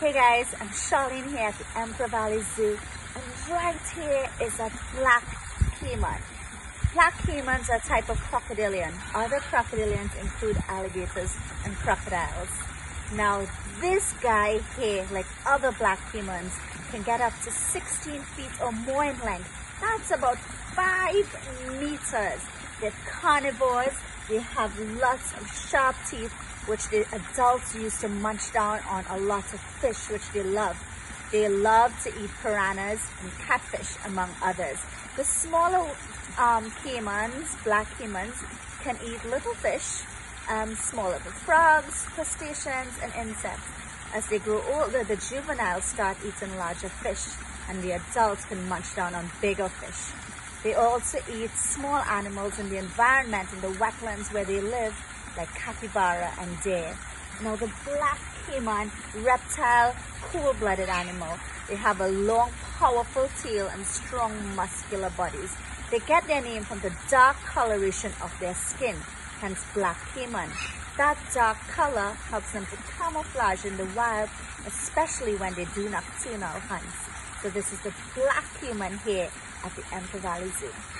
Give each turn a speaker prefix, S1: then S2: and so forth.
S1: Hey guys, I'm Sharleen here at the Emperor Valley Zoo and right here is a black caiman. Black caimans are a type of crocodilian. Other crocodilians include alligators and crocodiles. Now this guy here, like other black caimans, can get up to 16 feet or more in length. That's about 5 meters. They're carnivores. They have lots of sharp teeth which the adults use to munch down on a lot of fish, which they love. They love to eat piranhas and catfish, among others. The smaller um, caimans, black caimans, can eat little fish, um, small little frogs, crustaceans, and insects. As they grow older, the juveniles start eating larger fish, and the adults can munch down on bigger fish. They also eat small animals in the environment, in the wetlands where they live, like capybara and deer. Now the black caiman, reptile, cool-blooded animal. They have a long, powerful tail and strong muscular bodies. They get their name from the dark coloration of their skin, hence black caiman. That dark color helps them to camouflage in the wild, especially when they do nocturnal hunts. So this is the black caiman here at the Emperor Valley Zoo.